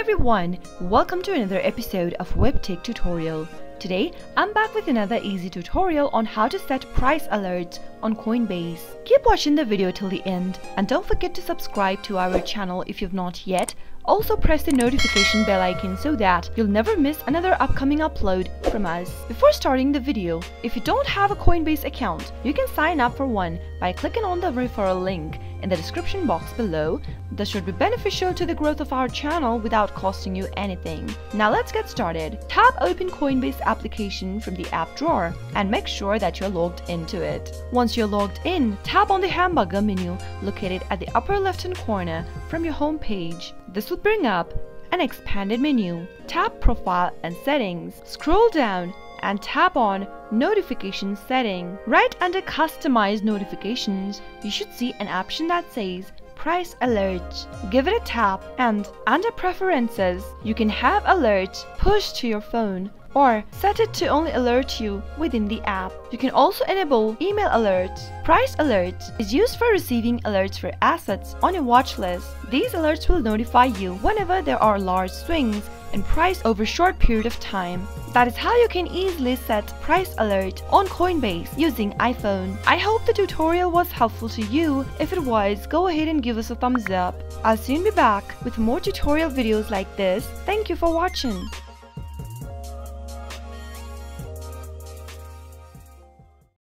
everyone, welcome to another episode of WebTech Tutorial. Today, I'm back with another easy tutorial on how to set price alerts on Coinbase. Keep watching the video till the end and don't forget to subscribe to our channel if you've not yet. Also press the notification bell icon so that you'll never miss another upcoming upload from us. Before starting the video, if you don't have a Coinbase account, you can sign up for one by clicking on the referral link in the description box below. This should be beneficial to the growth of our channel without costing you anything. Now let's get started. Tap open Coinbase application from the app drawer and make sure that you're logged into it. Once you're logged in, tap on the hamburger menu located at the upper left hand corner from your home page. This will bring up an expanded menu. Tap Profile and Settings. Scroll down and tap on Notification Setting. Right under Customize Notifications, you should see an option that says Price Alerts. Give it a tap and under Preferences, you can have alerts pushed to your phone or set it to only alert you within the app. You can also enable email alerts. Price alerts is used for receiving alerts for assets on your watch list. These alerts will notify you whenever there are large swings in price over a short period of time. That is how you can easily set price alert on Coinbase using iPhone. I hope the tutorial was helpful to you. If it was, go ahead and give us a thumbs up. I'll soon be back with more tutorial videos like this. Thank you for watching.